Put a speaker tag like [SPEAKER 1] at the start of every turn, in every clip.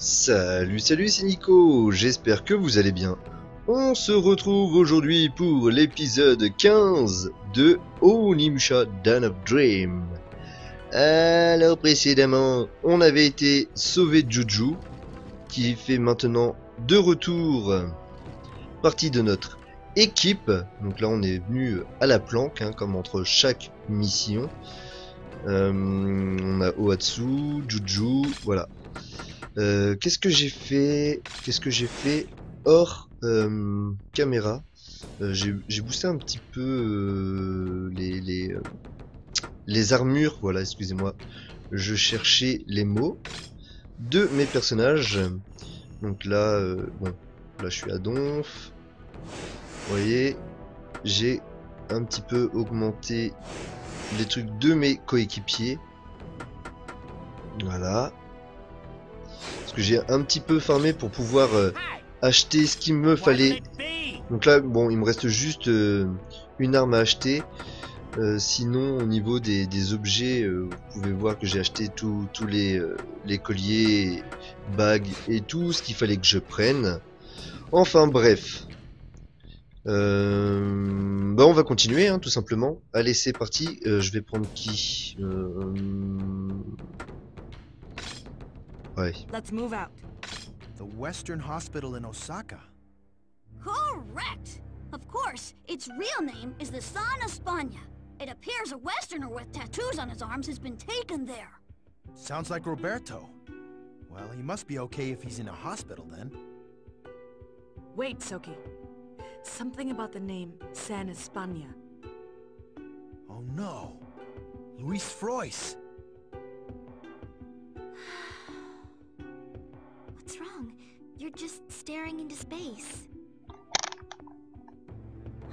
[SPEAKER 1] Salut, salut, c'est Nico, j'espère que vous allez bien. On se retrouve aujourd'hui pour l'épisode 15 de Onimusha Dawn of Dream. Alors précédemment, on avait été sauvé Juju, qui fait maintenant de retour partie de notre équipe. Donc là on est venu à la planque, hein, comme entre chaque mission. Euh, on a Oatsu, Juju, voilà. Euh, Qu'est-ce que j'ai fait Qu'est-ce que j'ai fait hors euh, caméra? Euh, J'ai boosté un petit peu euh, les, les, les armures, voilà, excusez-moi. Je cherchais les mots de mes personnages. Donc là, bon, là je suis à Donf. Vous voyez, j'ai un petit peu augmenté les trucs de mes coéquipiers. Voilà. Que j'ai un petit peu farmé pour pouvoir euh, acheter ce qu'il me fallait. Donc là, bon, il me reste juste euh, une arme à acheter. Euh, sinon, au niveau des, objets, vous pouvez voir que j'ai acheté tous les, les colliers, bagues et tout ce qu'il fallait que je prenne. Enfin bref. Bah on va continuer, hein, tout simplement. Allez, c'est parti. Je vais prendre qui? Euh, Ouais.
[SPEAKER 2] Let's move out.
[SPEAKER 3] The Western Hospital in Osaka.
[SPEAKER 4] Correct! Of course, its real name is the San España. It appears a Westerner with tattoos on his arms has been taken there.
[SPEAKER 3] Sounds like Roberto. Well, he must be okay if he's in a hospital then.
[SPEAKER 2] Wait, Soki. Something about the name San España.
[SPEAKER 3] Oh no! Luis Frois!
[SPEAKER 5] What's wrong? You're just staring into space.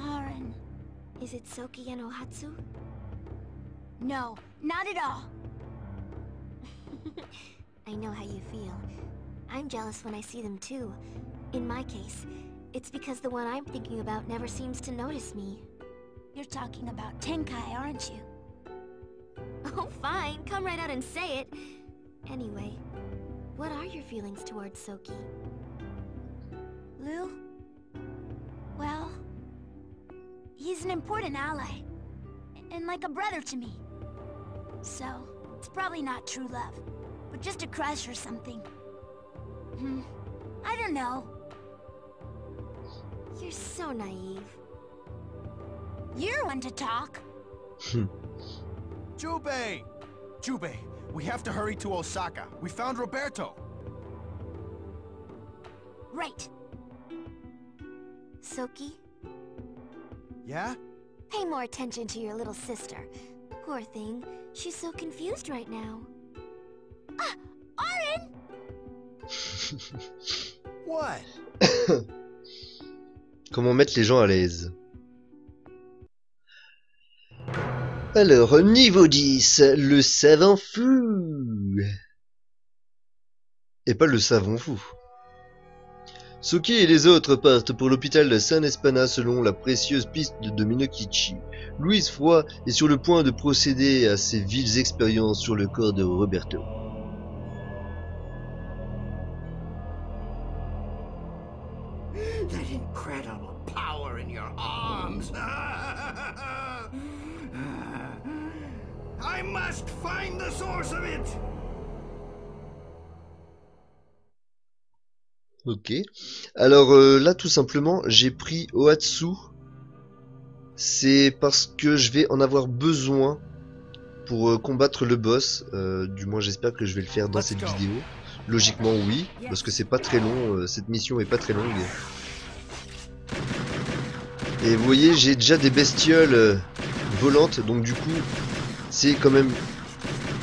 [SPEAKER 4] Aaron.
[SPEAKER 5] Is it Soki and Ohatsu?
[SPEAKER 4] No, not at all.
[SPEAKER 5] I know how you feel. I'm jealous when I see them too. In my case, it's because the one I'm thinking about never seems to notice me.
[SPEAKER 4] You're talking about Tenkai, aren't you?
[SPEAKER 5] Oh, fine. Come right out and say it. Anyway, what are your feelings towards Soki?
[SPEAKER 4] Lou? Well, he's an important ally. And like a brother to me. So, it's probably not true love. But just a crush or something. Hmm. I don't know.
[SPEAKER 5] You're so naive.
[SPEAKER 4] You're one to talk.
[SPEAKER 3] Jubei! Jubei, we have to hurry to Osaka. We found Roberto.
[SPEAKER 4] Right.
[SPEAKER 5] Soki,
[SPEAKER 3] Yeah?
[SPEAKER 5] pay more attention to your little sister. Poor thing. She's so confused right now.
[SPEAKER 4] Ah, Aaron!
[SPEAKER 3] What?
[SPEAKER 1] Comment mettre les gens à l'aise Alors, niveau 10, le savant fou. Et pas le savon fou. Suki et les autres partent pour l'hôpital de San Espana selon la précieuse piste de Minokichi. Louise Froid est sur le point de procéder à ses viles expériences sur le corps de Roberto. Ok. Alors euh, là, tout simplement, j'ai pris Oatsu. C'est parce que je vais en avoir besoin pour euh, combattre le boss. Euh, du moins, j'espère que je vais le faire dans cette vidéo. Logiquement, oui, parce que c'est pas très long. cette mission est pas très longue. Et vous voyez, j'ai déjà des bestioles volantes, donc du coup, c'est quand même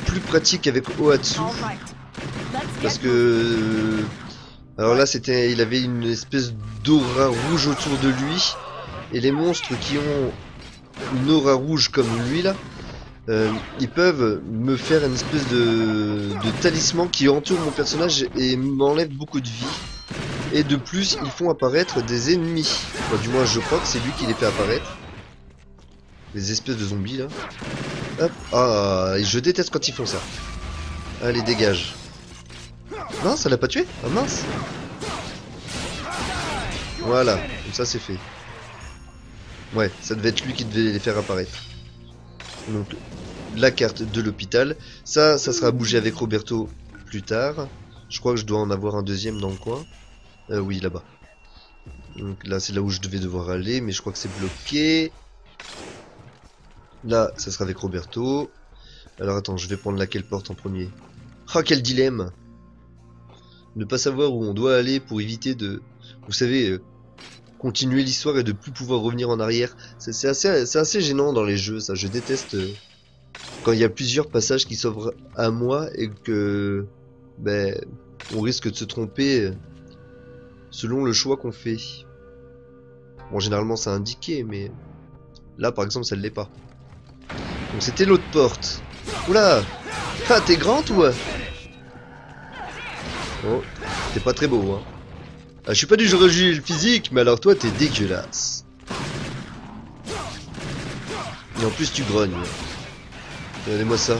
[SPEAKER 1] plus pratique avec Oatsu. Parce que alors là c'était il avait une espèce d'aura rouge autour de lui. Et les monstres qui ont une aura rouge comme lui là euh, ils peuvent me faire une espèce de, de talisman qui entoure mon personnage et m'enlève beaucoup de vie. Et de plus ils font apparaître des ennemis. Enfin, du moins je crois que c'est lui qui les fait apparaître. Les espèces de zombies là. Hop. ah je déteste quand ils font ça. Allez dégage Non, ça l'a pas tué Ah mince Voilà, comme ça c'est fait. Ouais, ça devait être lui qui devait les faire apparaître. Donc, la carte de l'hôpital. Ça, ça sera bougé avec Roberto plus tard. Je crois que je dois en avoir un deuxième dans le coin. Euh, oui, là-bas. Donc là, c'est là où je devais devoir aller, mais je crois que c'est bloqué. Là, ça sera avec Roberto. Alors attends, je vais prendre laquelle porte en premier? Ah, quel dilemme Ne pas savoir où on doit aller pour éviter de... Vous savez, euh, continuer l'histoire et de plus pouvoir revenir en arrière. C'est assez gênant dans les jeux, ça. Je déteste euh, quand il y a plusieurs passages qui s'offrent à moi et que... Ben, on risque de se tromper euh, selon le choix qu'on fait. Bon, généralement, c'est indiqué, mais... Là, par exemple, ça ne l'est pas. Donc c'était l'autre porte. Oula Ah, t'es grand, toi? Oh, t'es pas très beau, hein. Ah, je suis pas du genre physique, mais alors toi, t'es dégueulasse. Et en plus, tu grognes. Regardez-moi ça.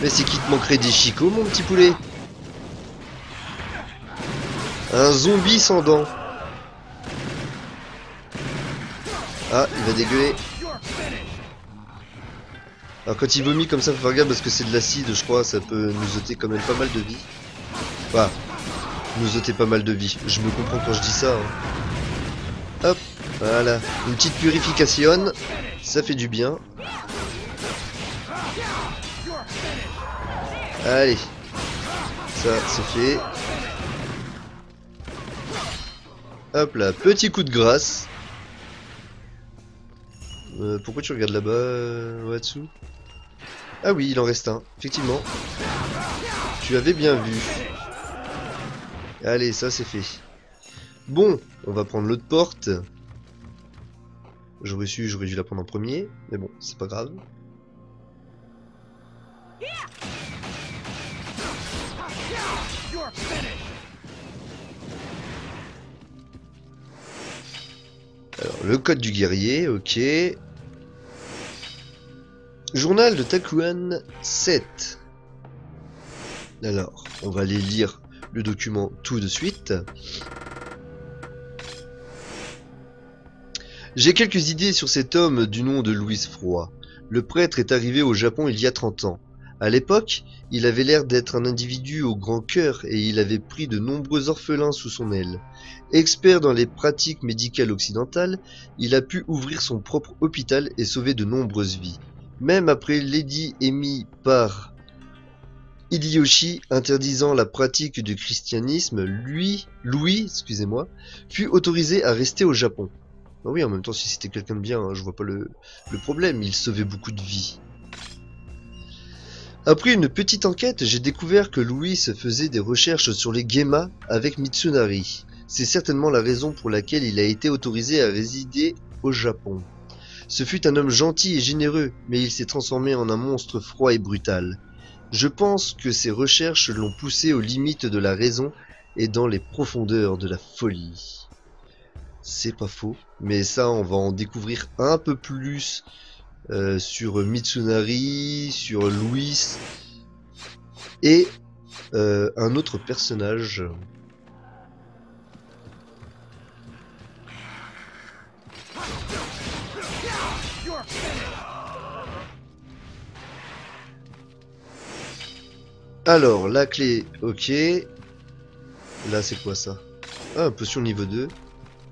[SPEAKER 1] Mais c'est qui te manquerait des chicots, mon petit poulet? Un zombie sans dents. Ah, il va dégueuler. Alors quand il vomit comme ça, faut faire gaffe parce que c'est de l'acide, je crois, ça peut nous ôter quand même pas mal de vie. Enfin, nous ôter pas mal de vie. Je me comprends quand je dis ça. hein. Hop, voilà. Une petite purification, ça fait du bien. Allez. Ça, c'est fait. Hop là, petit coup de grâce. Euh, pourquoi tu regardes là-bas, Watsu? Ah oui, il en reste un, effectivement. Tu avais bien vu. Allez, ça c'est fait. Bon, on va prendre l'autre porte. J'aurais su, j'aurais dû la prendre en premier, mais bon, c'est pas grave. Alors, le code du guerrier, ok. Journal de Takuan 7. Alors, on va aller lire le document tout de suite. J'ai quelques idées sur cet homme du nom de Louis Froid. Le prêtre est arrivé au Japon il y a 30 ans. À l'époque, il avait l'air d'être un individu au grand cœur et il avait pris de nombreux orphelins sous son aile. Expert dans les pratiques médicales occidentales, il a pu ouvrir son propre hôpital et sauver de nombreuses vies. Même après l'édit émis par Hideyoshi interdisant la pratique du christianisme, lui, Louis, excusez-moi, fut autorisé à rester au Japon. Bah oui, en même temps, si c'était quelqu'un de bien, hein, je vois pas le, problème, il sauvait beaucoup de vies. Après une petite enquête, j'ai découvert que Louis faisait des recherches sur les Gemma avec Mitsunari. C'est certainement la raison pour laquelle il a été autorisé à résider au Japon. Ce fut un homme gentil et généreux, mais il s'est transformé en un monstre froid et brutal. Je pense que ses recherches l'ont poussé aux limites de la raison et dans les profondeurs de la folie. C'est pas faux, mais ça on va en découvrir un peu plus euh, sur Mitsunari, sur Louis et euh, un autre personnage. Alors, la clé, ok. Là, c'est quoi ça? Ah, potion niveau 2.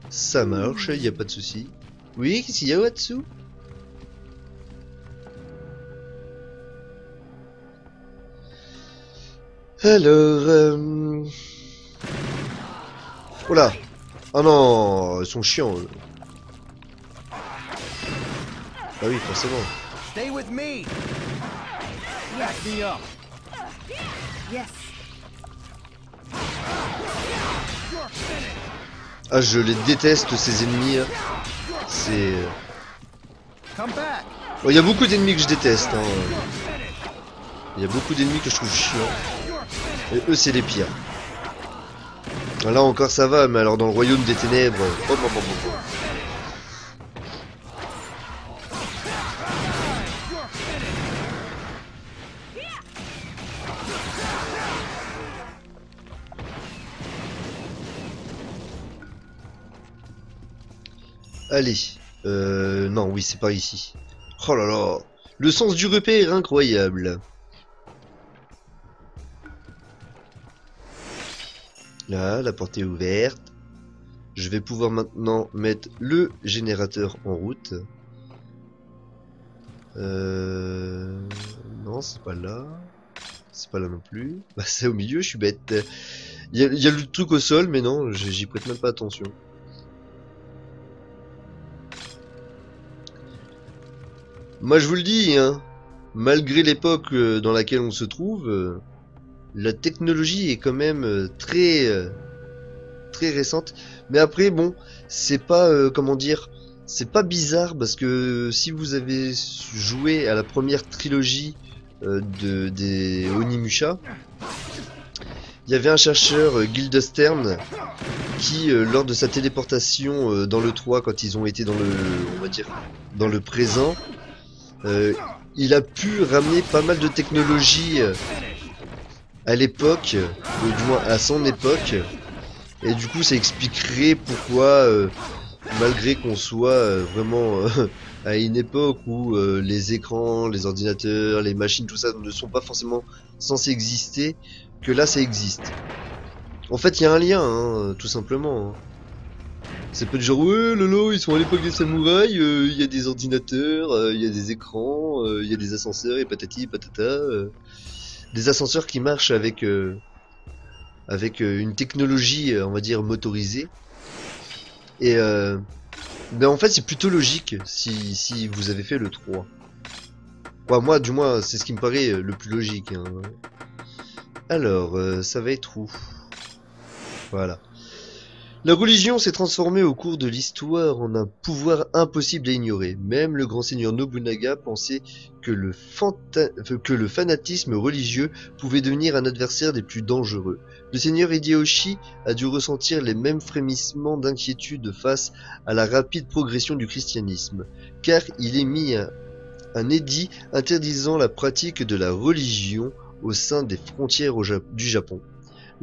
[SPEAKER 1] Ça marche, il a pas de souci. Oui, qu'est-ce qu'il y a là-dessous Alors... Euh... Oh là Oh non, ils sont chiants. eux. Ah oui, forcément.
[SPEAKER 3] Stay with me. Back me up.
[SPEAKER 1] Ah, je les déteste ces ennemis. hein. C'est... euh. Oh, il y a beaucoup d'ennemis que je déteste. hein. Il y a beaucoup d'ennemis que je trouve chiants. Et eux, c'est les pires. Là encore, ça va, mais alors dans le royaume des ténèbres... oh, oh, Allez. Euh, non, oui, c'est par ici. Oh là là. Le sens du repère incroyable. Là, la porte est ouverte. Je vais pouvoir maintenant mettre le générateur en route. Euh... Non, c'est pas là. C'est pas là non plus. Bah, c'est au milieu, je suis bête. Il y a le truc au sol, mais non, j'y prête même pas attention. Moi, je vous le dis, hein, malgré l'époque euh, dans laquelle on se trouve, euh, la technologie est quand même euh, très, très récente. Mais après, bon, c'est pas, comment dire, c'est pas bizarre parce que si vous avez joué à la première trilogie de, des Onimusha, il y avait un chercheur, euh, qui, lors de sa téléportation dans le 3, quand ils ont été dans le, on va dire, dans le présent, il a pu ramener pas mal de technologies euh, à l'époque, euh, ou du moins à son époque, et du coup ça expliquerait pourquoi, euh, malgré qu'on soit euh, vraiment euh, à une époque où euh, les écrans, les ordinateurs, les machines, tout ça ne sont pas forcément censés exister, que là ça existe. En fait, il y a un lien, hein, tout simplement. hein. C'est pas genre, ouais, lolo, ils sont à l'époque des samouraïs, euh, il y a des ordinateurs, euh, il y a des écrans, euh, il y a des ascenseurs et patati patata. euh. des ascenseurs qui marchent avec, euh, avec euh, une technologie, euh, on va dire, motorisée. Et euh, ben en fait, c'est plutôt logique si, si vous avez fait le 3. Ouais, moi, du moins, c'est ce qui me paraît euh, le plus logique. hein. Alors, euh, ça va être où? Voilà. La religion s'est transformée au cours de l'histoire en un pouvoir impossible à ignorer. Même le grand seigneur Nobunaga pensait que le, fanta- euh, que le fanatisme religieux pouvait devenir un adversaire des plus dangereux. Le seigneur Hideyoshi a dû ressentir les mêmes frémissements d'inquiétude face à la rapide progression du christianisme, car il émit un, édit interdisant la pratique de la religion au sein des frontières du Japon.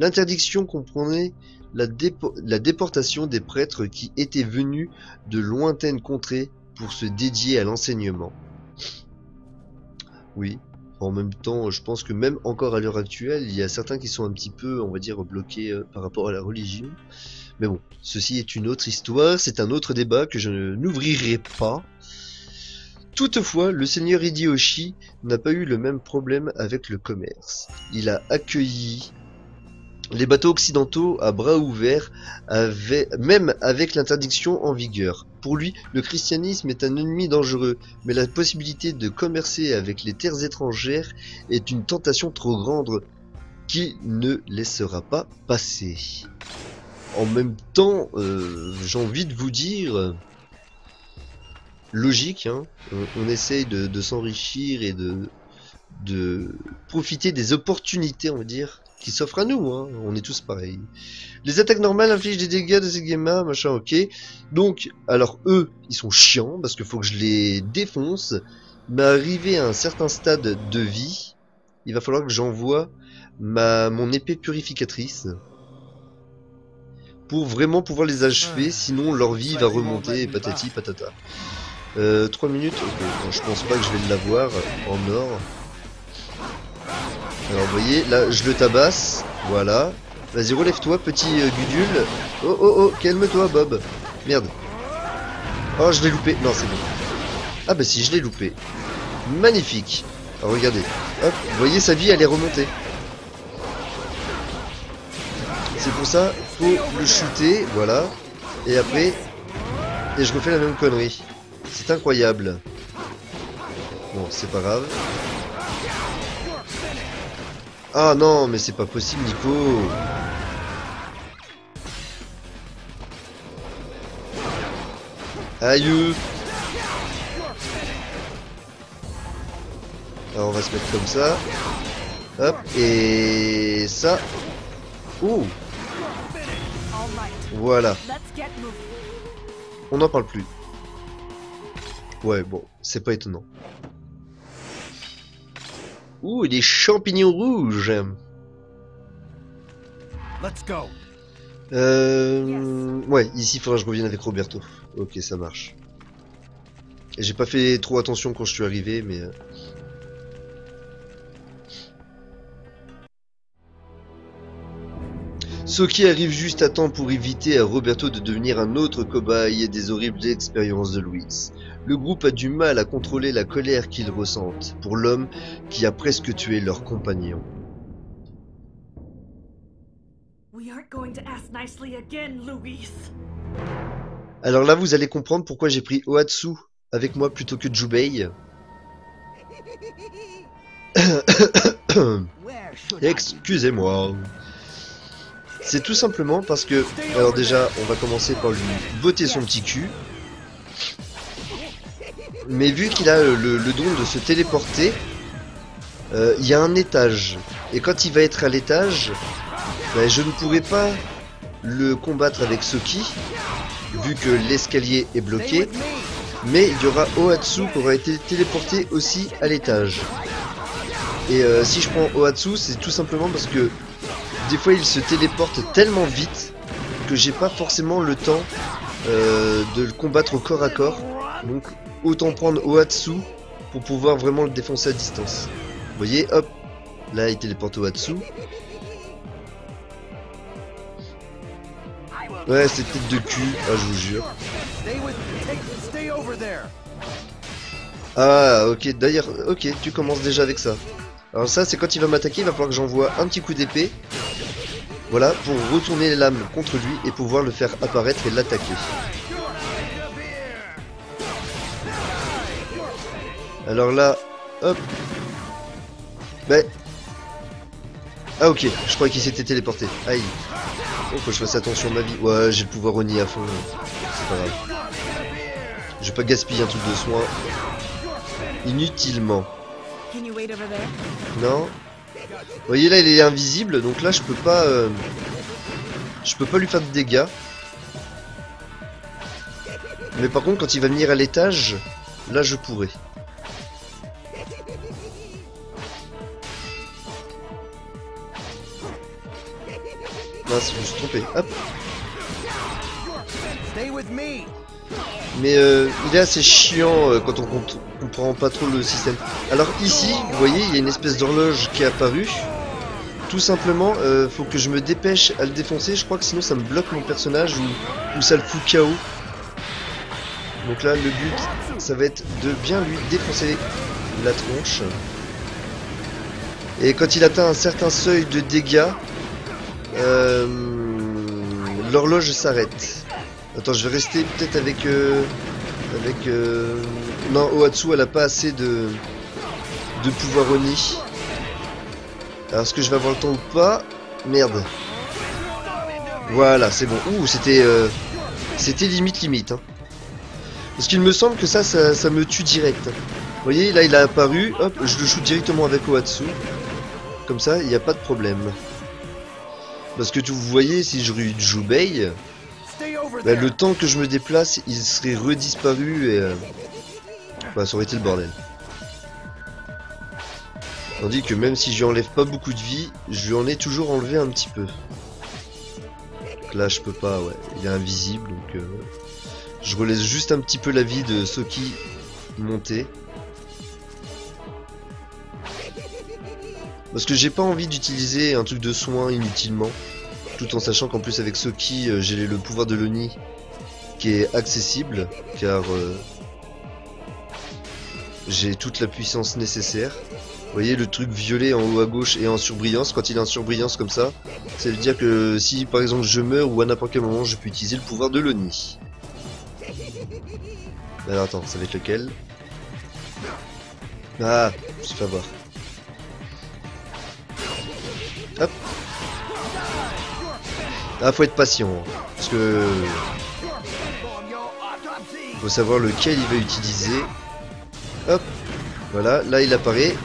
[SPEAKER 1] L'interdiction comprenait la, dépo- la déportation des prêtres qui étaient venus de lointaines contrées pour se dédier à l'enseignement. Oui, en même temps, je pense que même encore à l'heure actuelle, il y a certains qui sont un petit peu, on va dire, bloqués euh, par rapport à la religion. Mais bon, ceci est une autre histoire, c'est un autre débat que je n'ouvrirai pas. Toutefois, le seigneur Hideyoshi n'a pas eu le même problème avec le commerce. Il a accueilli les bateaux occidentaux à bras ouverts, avec- même avec l'interdiction en vigueur. Pour lui, le christianisme est un ennemi dangereux, mais la possibilité de commercer avec les terres étrangères est une tentation trop grande qui ne laissera pas passer. En même temps, euh, j'ai envie de vous dire, logique, hein, on, essaye de, s'enrichir et de profiter des opportunités, on va dire, qui s'offrent à nous, hein. on est tous pareils. Les attaques normales infligent des dégâts de ces gamins, machin, ok. Donc, alors eux, ils sont chiants, parce qu'il faut que je les défonce, mais arrivé à un certain stade de vie, il va falloir que j'envoie ma mon épée purificatrice pour vraiment pouvoir les achever, sinon leur vie va remonter et patati patata. Euh, 3 minutes, ok, bon, je pense pas que je vais l'avoir en or. Alors vous voyez, là je le tabasse, voilà. Vas-y relève-toi petit euh, gudule. Oh oh oh, calme-toi Bob. Merde. Oh je l'ai loupé, non c'est bon. Ah bah si je l'ai loupé. Magnifique. Alors regardez, hop, vous voyez sa vie elle est remontée. C'est pour ça, faut le shooter, voilà. Et après, et je refais la même connerie. C'est incroyable. Bon, c'est pas grave. Ah non, mais c'est pas possible, Nico. Aïe. Alors on va se mettre comme ça. Hop, et ça. Ouh, voilà. On n'en parle plus. Ouais, bon, c'est pas étonnant. Ouh, des champignons rouges.
[SPEAKER 3] Let's go.
[SPEAKER 1] Euh, ouais, ici, il faudra que je revienne avec Roberto. Ok, ça marche. J'ai pas fait trop attention quand je suis arrivé, mais... euh, Soki arrive juste à temps pour éviter à Roberto de devenir un autre cobaye et des horribles expériences de Louis. Le groupe a du mal à contrôler la colère qu'ils ressentent pour l'homme qui a presque tué leur compagnon.
[SPEAKER 2] We aren't going to ask nicely again, Luis.
[SPEAKER 1] Alors là, vous allez comprendre pourquoi j'ai pris Ohatsu avec moi plutôt que Jubei. Excusez-moi. C'est tout simplement parce que... Alors déjà, on va commencer par lui botter son petit cul. Mais vu qu'il a euh, le, le don de se téléporter, euh, il y a un étage. Et quand il va être à l'étage, ben, je ne pourrai pas le combattre avec Soki, vu que l'escalier est bloqué. Mais il y aura Ohatsu qui aura été téléporté aussi à l'étage. Et euh, si je prends Ohatsu, c'est tout simplement parce que des fois il se téléporte tellement vite que j'ai pas forcément le temps de le combattre corps à corps. Donc autant prendre Ohatsu pour pouvoir vraiment le défoncer à distance. Vous voyez, hop, là il téléporte Ohatsu. Ouais, c'est tête de cul, ah je vous jure. Ah, ok, d'ailleurs, ok, tu commences déjà avec ça. Alors ça, c'est quand il va m'attaquer, il va falloir que j'envoie un petit coup d'épée. Voilà, pour retourner les lames contre lui et pouvoir le faire apparaître et l'attaquer. Alors là, hop. Ben. Ah ok, je croyais qu'il s'était téléporté. Aïe. Oh, faut que je fasse attention à ma vie. Ouais, j'ai le pouvoir Oni à fond. C'est pas grave. Je vais pas gaspiller un truc de soin. Inutilement. Non. Vous voyez là il est invisible donc là je peux pas euh, je peux pas lui faire de dégâts. Mais par contre quand il va venir à l'étage, là je pourrais. Mince, je me suis trompé. Hop. Mais euh, il est assez chiant euh, quand on comprend pas trop le système. Alors ici, vous voyez, il y a une espèce d'horloge qui est apparue. Tout simplement, euh, faut que je me dépêche à le défoncer. Je crois que sinon ça me bloque mon personnage ou, ou ça le fout KO. Donc là, le but, ça va être de bien lui défoncer la tronche. Et quand il atteint un certain seuil de dégâts, euh, l'horloge s'arrête. Attends, je vais rester peut-être avec... euh, avec... euh, Non, Ohatsu, elle a pas assez de... de pouvoir Oni. Alors, est-ce que je vais avoir le temps ou pas? Merde. Voilà, c'est bon. Ouh, c'était... euh, C'était limite limite. Hein. Parce qu'il me semble que ça, ça, ça me tue direct. Vous voyez, là, il a apparu. Hop, je le shoot directement avec Ohatsu. Comme ça, il n'y a pas de problème. Parce que tu- vous voyez, si je eu Jubei... Bah, le temps que je me déplace, il serait redisparu et... euh, Bah, ça aurait été le bordel. Tandis que même si je lui enlève pas beaucoup de vie, je lui en ai toujours enlevé un petit peu. Donc là, je peux pas, ouais. Il est invisible, donc... euh, Je relaisse juste un petit peu la vie de Soki monter. Parce que j'ai pas envie d'utiliser un truc de soin inutilement. Tout en sachant qu'en plus avec Soki, euh, j'ai le pouvoir de l'Oni qui est accessible, car euh, j'ai toute la puissance nécessaire. Vous voyez le truc violet en haut à gauche et en surbrillance, quand il est en surbrillance comme ça, ça veut dire que si par exemple je meurs ou à n'importe quel moment, je peux utiliser le pouvoir de l'Oni. Alors attends, ça va être lequel? Ah, je suis fait avoir. Ah, faut être patient. hein, Parce que... Faut savoir lequel il va utiliser. Hop. Voilà, là il apparaît.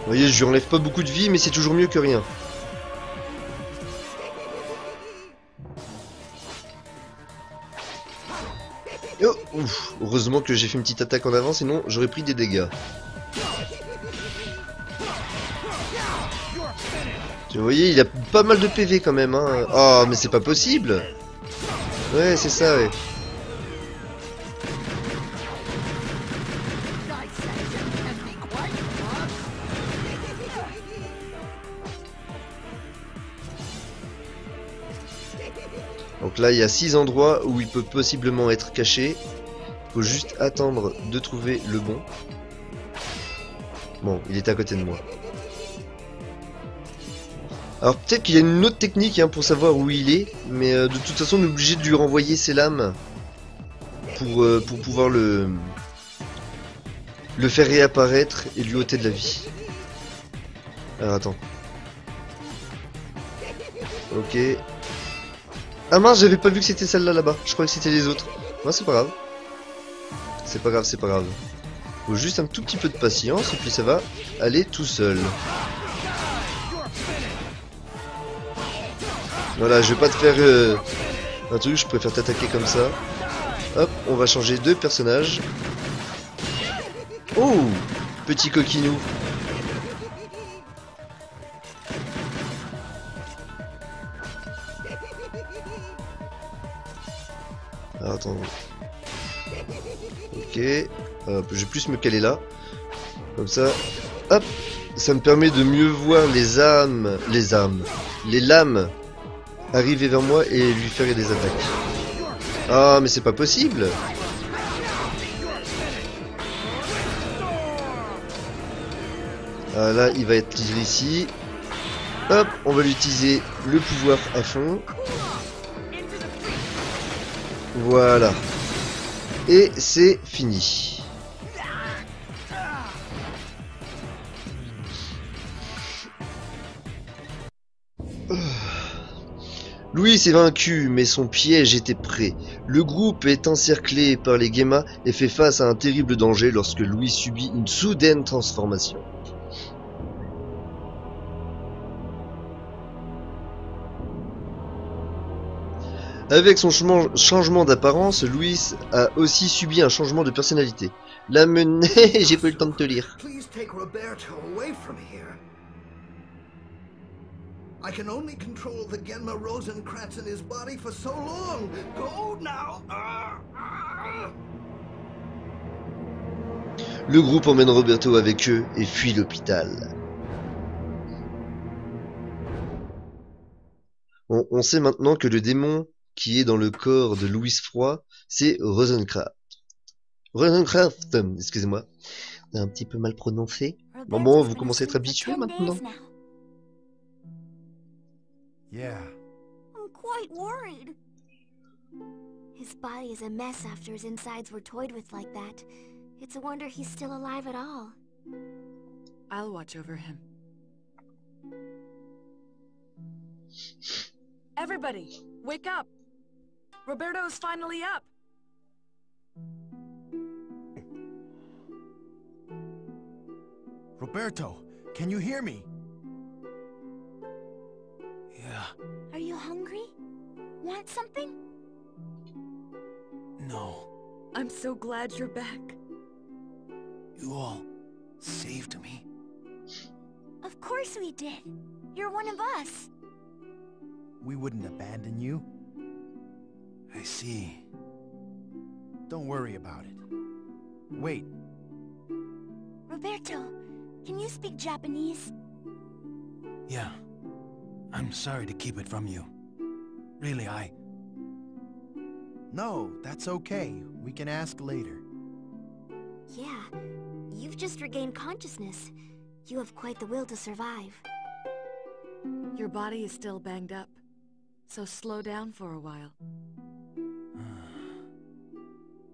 [SPEAKER 1] Vous voyez, je lui enlève pas beaucoup de vie, mais c'est toujours mieux que rien. Oh, heureusement que j'ai fait une petite attaque en avant, sinon j'aurais pris des dégâts. Vous voyez, il a pas mal de PV quand même. Hein. Oh, mais c'est pas possible. Ouais, c'est ça, ouais. Donc là, il y a 6 endroits où il peut possiblement être caché. Faut juste attendre de trouver le bon. Bon, il est à côté de moi. Alors peut-être qu'il y a une autre technique hein, pour savoir où il est, mais euh, de toute façon on est obligé de lui renvoyer ses lames pour, euh, pouvoir le, faire réapparaître et lui ôter de la vie. Alors attends. Ok. Ah mince, j'avais pas vu que c'était celle-là là-bas. Je croyais que c'était les autres. Non, c'est pas grave. C'est pas grave, c'est pas grave. Faut juste un tout petit peu de patience et puis ça va aller tout seul. Voilà, je vais pas te faire euh, un truc, je préfère t'attaquer comme ça. Hop, on va changer de personnage. Oh Petit coquinou. Alors, attends. Ok. Je vais plus me caler là. Comme ça. Hop Ça me permet de mieux voir les âmes. Les âmes. Les lames arriver vers moi et lui faire des attaques. Ah, mais c'est pas possible Ah, là, il va être ici. Hop, on va l'utiliser le pouvoir à fond. Voilà. Et c'est fini. Louis est vaincu, mais son piège était prêt. Le groupe est encerclé par les Gemma et fait face à un terrible danger lorsque Louis subit une soudaine transformation. Avec son changement- d'apparence, Louis a aussi subi un changement de personnalité. La menée, j'ai pas eu le temps de te lire.
[SPEAKER 6] I can only control the Genma Rosenkratz in his body for so long. Go now.
[SPEAKER 1] Le groupe emmène Roberto avec eux et fuit l'hôpital. On, on sait maintenant que le démon qui est dans le corps de Louis Froid, c'est Rosencraft. Rosencraft, excusez-moi. Un petit peu mal prononcé. Bon, bon, vous commencez à être habitué maintenant.
[SPEAKER 3] Yeah.
[SPEAKER 4] I'm quite worried.
[SPEAKER 5] His body is a mess after his insides were toyed with like that. It's a wonder he's still alive at all.
[SPEAKER 2] I'll watch over him. Everybody, wake up! Roberto is finally up!
[SPEAKER 3] Roberto, can you hear me?
[SPEAKER 4] Are you hungry? Want something?
[SPEAKER 3] no.
[SPEAKER 2] I'm so glad you're back.
[SPEAKER 3] You all saved me.
[SPEAKER 4] Of course we did. You're one of us.
[SPEAKER 3] We wouldn't abandon you. I see. Don't worry about it. Wait,
[SPEAKER 4] Roberto, can you speak Japanese?
[SPEAKER 3] yeah. I'm sorry to keep it from you. Really, I... No, that's okay. We can ask later.
[SPEAKER 5] Yeah, you've just regained consciousness. You have quite the will to survive.
[SPEAKER 2] Your body is still banged up, so slow down for a while.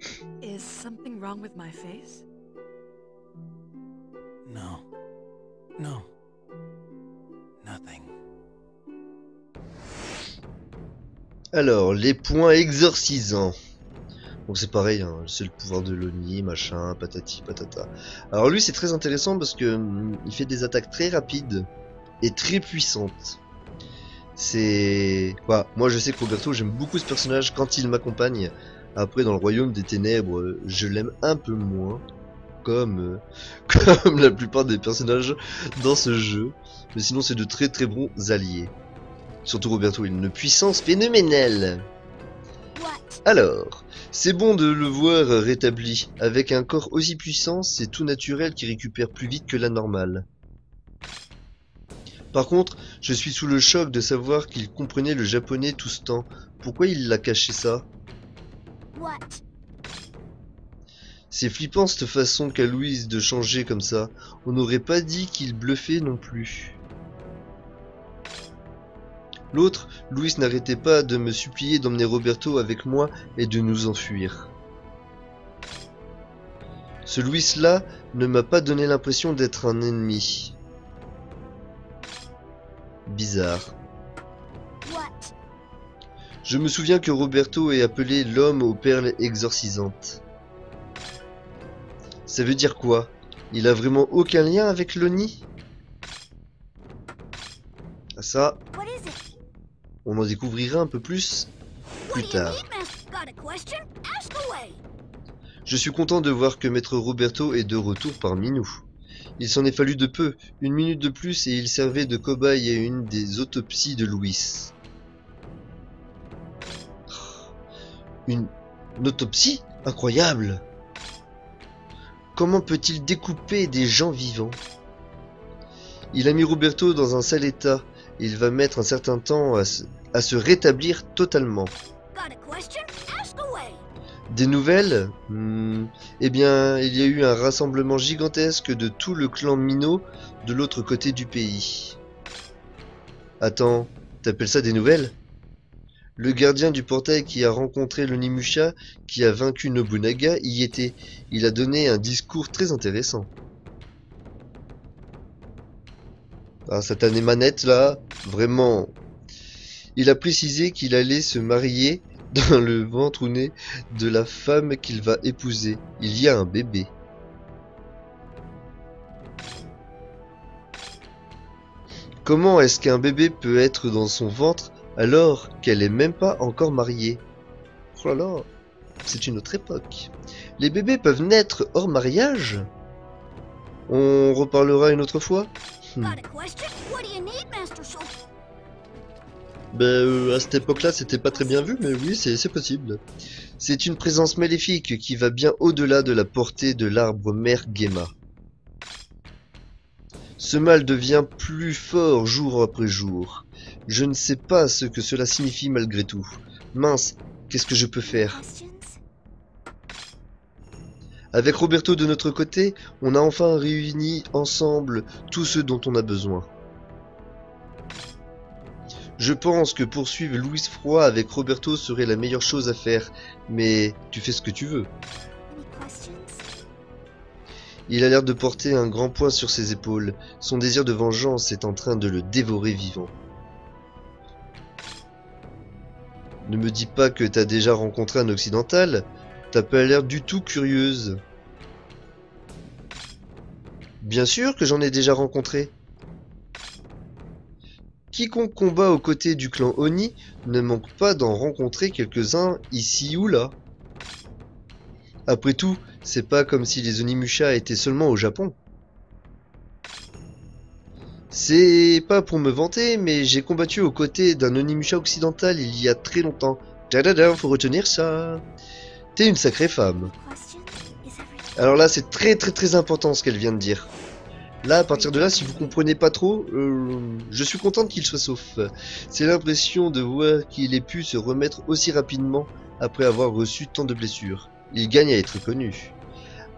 [SPEAKER 2] Is something wrong with my face?
[SPEAKER 3] No. No.
[SPEAKER 1] Alors, les points exorcisants. Donc c'est pareil, hein, c'est le pouvoir de l'Oni, machin, patati patata. Alors lui c'est très intéressant parce que hum, il fait des attaques très rapides et très puissantes. C'est... Moi je sais que Roberto, j'aime beaucoup ce personnage quand il m'accompagne. Après dans le royaume des ténèbres, je l'aime un peu moins. comme, euh, comme la plupart des personnages dans ce jeu. Mais sinon, c'est de très très bons alliés. Surtout a une puissance phénoménale. Alors, c'est bon de le voir rétabli. Avec un corps aussi puissant, c'est tout naturel qu'il récupère plus vite que la normale. Par contre, je suis sous le choc de savoir qu'il comprenait le japonais tout ce temps. Pourquoi il l'a caché ça? C'est flippant cette façon qu'a Louise de changer comme ça. On n'aurait pas dit qu'il bluffait non plus. L'autre, Louis n'arrêtait pas de me supplier d'emmener Roberto avec moi et de nous enfuir. Ce Louis-là ne m'a pas donné l'impression d'être un ennemi. Bizarre. Je me souviens que Roberto est appelé l'homme aux perles exorcisantes. Ça veut dire quoi? Il a vraiment aucun lien avec l'Oni? Ah ça? On en découvrira un peu plus plus tard. Je suis content de voir que Maître Roberto est de retour parmi nous. Il s'en est fallu de peu, une minute de plus et il servait de cobaye à une des autopsies de Louis. Une, une autopsie? Incroyable Comment peut-il découper des gens vivants? Il a mis Roberto dans un sale état. Il va mettre un certain temps à se, à se rétablir totalement. Des nouvelles? Hmm, Eh bien, il y a eu un rassemblement gigantesque de tout le clan Mino de l'autre côté du pays. Attends, t'appelles ça des nouvelles? Le gardien du portail qui a rencontré le Nimusha, qui a vaincu Nobunaga, y était. Il a donné un discours très intéressant. Ah, cette année manette là, vraiment. Il a précisé qu'il allait se marier dans le ventre ou nez de la femme qu'il va épouser. Il y a un bébé. Comment est-ce qu'un bébé peut être dans son ventre alors qu'elle est même pas encore mariée? Oh là là, c'est une autre époque. Les bébés peuvent naître hors mariage? On reparlera une autre fois?
[SPEAKER 4] Got a question? What do you need, Master Soul?
[SPEAKER 1] Ben, euh, à cette époque-là, c'était pas très bien vu, mais oui, c'est c'est possible. C'est une présence maléfique qui va bien au-delà de la portée de l'arbre mère Gema. Ce mal devient plus fort jour après jour. Je ne sais pas ce que cela signifie malgré tout. Mince, qu'est-ce que je peux faire? Avec Roberto de notre côté, on a enfin réuni ensemble tout ce dont on a besoin. Je pense que poursuivre Louis Froid avec Roberto serait la meilleure chose à faire, mais tu fais ce que tu veux. Il a l'air de porter un grand poids sur ses épaules. Son désir de vengeance est en train de le dévorer vivant. Ne me dis pas que t'as déjà rencontré un occidental. T'as pas l'air du tout curieuse. Bien sûr que j'en ai déjà rencontré. Quiconque combat aux côtés du clan Oni ne manque pas d'en rencontrer quelques-uns ici ou là. Après tout, c'est pas comme si les Onimusha étaient seulement au Japon. C'est pas pour me vanter, mais j'ai combattu aux côtés d'un Onimusha occidental il y a très longtemps. Tadada, faut retenir ça. T'es une sacrée femme. Alors là, c'est très très très important ce qu'elle vient de dire. Là, à partir de là, si vous comprenez pas trop, euh, je suis contente qu'il soit sauf. C'est l'impression de voir qu'il ait pu se remettre aussi rapidement après avoir reçu tant de blessures. Il gagne à être connu.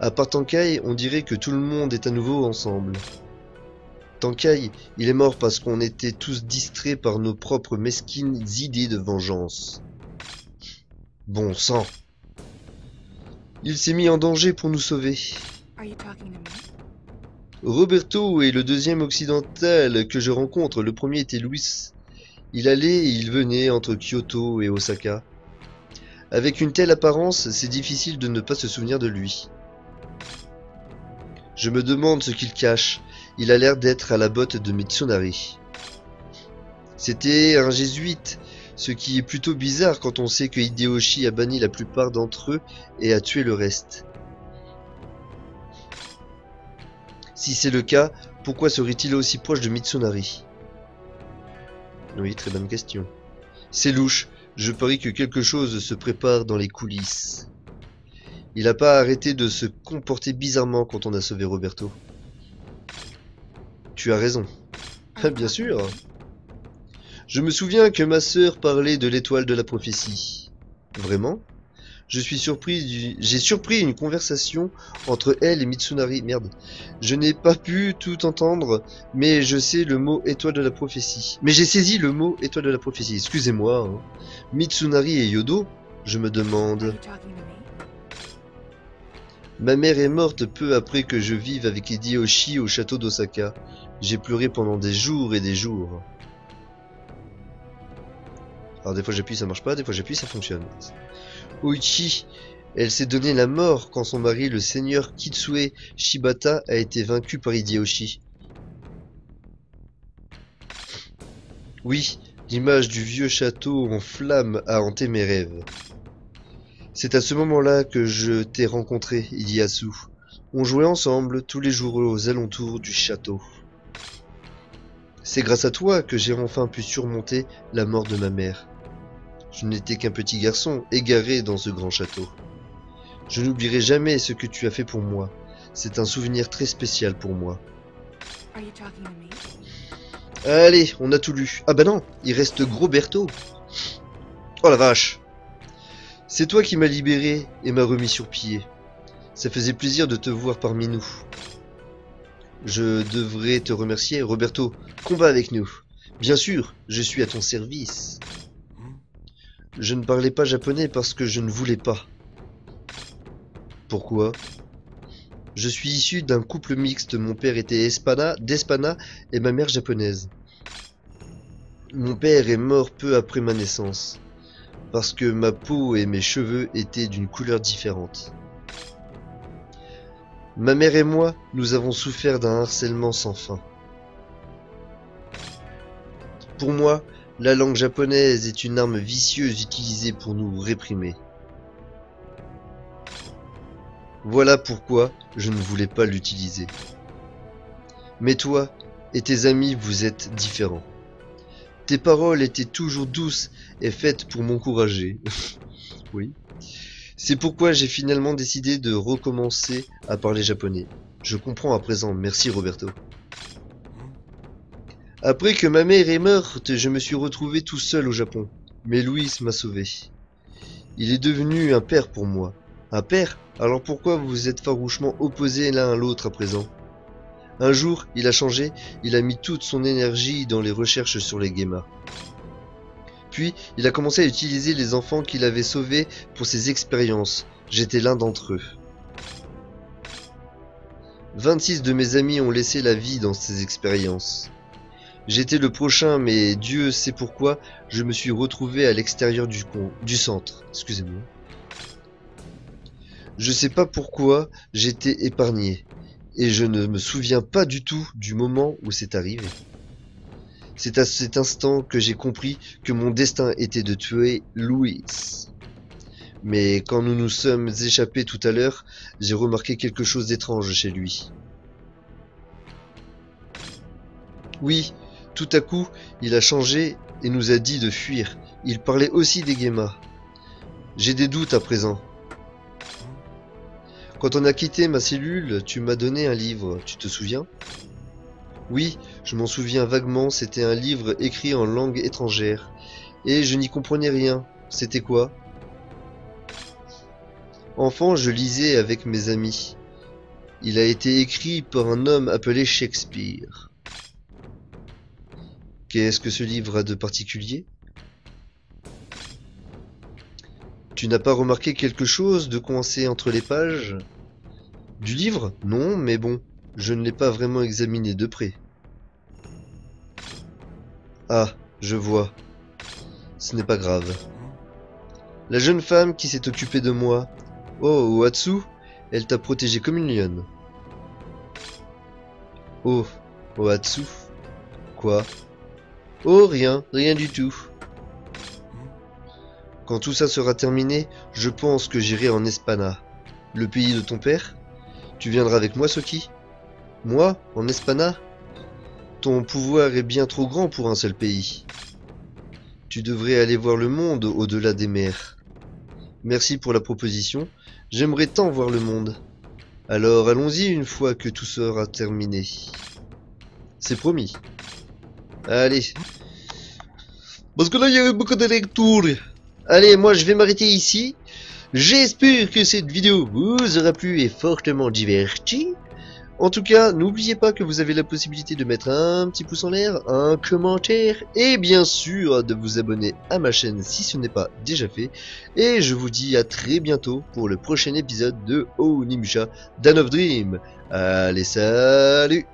[SPEAKER 1] À part Tankai, on dirait que tout le monde est à nouveau ensemble. Tankai, il est mort parce qu'on était tous distraits par nos propres mesquines idées de vengeance. Bon sang. Il s'est mis en danger pour nous sauver.
[SPEAKER 2] Are you talking to me?
[SPEAKER 1] Roberto est le deuxième occidental que je rencontre. Le premier était Louis. Il allait et il venait entre Kyoto et Osaka. Avec une telle apparence, c'est difficile de ne pas se souvenir de lui. Je me demande ce qu'il cache. Il a l'air d'être à la botte de Mitsunari. C'était un jésuite, ce qui est plutôt bizarre quand on sait que Hideyoshi a banni la plupart d'entre eux et a tué le reste. Si c'est le cas, pourquoi serait-il aussi proche de Mitsunari? Oui, très bonne question. C'est louche, je parie que quelque chose se prépare dans les coulisses. Il n'a pas arrêté de se comporter bizarrement quand on a sauvé Roberto. Tu as raison. Ah, bien sûr. Je me souviens que ma sœur parlait de l'étoile de la prophétie. Vraiment? Je suis surpris du... J'ai surpris une conversation entre elle et Mitsunari. Merde. Je n'ai pas pu tout entendre, mais je sais le mot étoile de la prophétie. Mais j'ai saisi le mot étoile de la prophétie. Excusez-moi. hein. Mitsunari et Yodo Je me demande... Ma mère est morte peu après que je vive avec Hideyoshi au château d'Osaka. J'ai pleuré pendant des jours et des jours. Alors des fois j'appuie ça marche pas, des fois j'appuie ça fonctionne. Oichi, elle s'est donné la mort quand son mari le seigneur Kitsue Shibata a été vaincu par Hideyoshi. Oui, l'image du vieux château en flammes a hanté mes rêves. C'est à ce moment-là que je t'ai rencontré, Iliasu. On jouait ensemble tous les jours aux alentours du château. C'est grâce à toi que j'ai enfin pu surmonter la mort de ma mère. Je n'étais qu'un petit garçon égaré dans ce grand château. Je n'oublierai jamais ce que tu as fait pour moi. C'est un souvenir très spécial pour moi. Allez, on a tout lu. Ah bah non, il reste Gros Berthaud. Oh la vache. C'est toi qui m'as libéré et m'as remis sur pied. Ça faisait plaisir de te voir parmi nous. Je devrais te remercier, Roberto. Combat avec nous. Bien sûr, je suis à ton service. Je ne parlais pas japonais parce que je ne voulais pas. Pourquoi? Je suis issu d'un couple mixte. Mon père était espana, d'Espana et ma mère japonaise. Mon père est mort peu après ma naissance, parce que ma peau et mes cheveux étaient d'une couleur différente. Ma mère et moi, nous avons souffert d'un harcèlement sans fin. Pour moi, la langue japonaise est une arme vicieuse utilisée pour nous réprimer. Voilà pourquoi je ne voulais pas l'utiliser. Mais toi et tes amis, vous êtes différents. Tes paroles étaient toujours douces et faites pour m'encourager. oui. C'est pourquoi j'ai finalement décidé de recommencer à parler japonais. Je comprends à présent, merci Roberto. Après que ma mère est morte, je me suis retrouvé tout seul au Japon. Mais Louis m'a sauvé. Il est devenu un père pour moi. Un père? Alors pourquoi vous vous êtes farouchement opposés l'un à l'autre à présent? Un jour, il a changé, il a mis toute son énergie dans les recherches sur les Gemma. Puis, il a commencé à utiliser les enfants qu'il avait sauvés pour ses expériences. J'étais l'un d'entre eux. 26 de mes amis ont laissé la vie dans ces expériences. J'étais le prochain, mais Dieu sait pourquoi, je me suis retrouvé à l'extérieur du, centre. Excusez-moi. Je sais pas pourquoi j'étais épargné, et je ne me souviens pas du tout du moment où c'est arrivé. C'est à cet instant que j'ai compris que mon destin était de tuer Louis. Mais quand nous nous sommes échappés tout à l'heure, j'ai remarqué quelque chose d'étrange chez lui. Oui, tout à coup, il a changé et nous a dit de fuir. Il parlait aussi des Gemma. J'ai des doutes à présent. Quand on a quitté ma cellule, tu m'as donné un livre, tu te souviens? Oui, je m'en souviens vaguement, c'était un livre écrit en langue étrangère. Et je n'y comprenais rien. C'était quoi? Enfant, je lisais avec mes amis. Il a été écrit par un homme appelé Shakespeare. Qu'est-ce que ce livre a de particulier? Tu n'as pas remarqué quelque chose de coincé entre les pages? Du livre? Non, mais bon, je ne l'ai pas vraiment examiné de près. Ah, je vois. Ce n'est pas grave. La jeune femme qui s'est occupée de moi. Oh, Oatsu, elle t'a protégé comme une lionne. Oh, Oatsu. Quoi? Oh, rien, rien du tout. Quand tout ça sera terminé, je pense que j'irai en Espana. Le pays de ton père? Tu viendras avec moi, Soki? Moi, en Espana? Ton pouvoir est bien trop grand pour un seul pays. Tu devrais aller voir le monde au-delà des mers. Merci pour la proposition. J'aimerais tant voir le monde. Alors allons-y une fois que tout sera terminé. C'est promis. Allez. Parce que là, il y avait beaucoup de lectures. Allez, moi, je vais m'arrêter ici. J'espère que cette vidéo vous aura plu et fortement diverti. En tout cas, n'oubliez pas que vous avez la possibilité de mettre un petit pouce en l'air, un commentaire et bien sûr de vous abonner à ma chaîne si ce n'est pas déjà fait. Et je vous dis à très bientôt pour le prochain épisode de Onimusha Dan of Dream. Allez, salut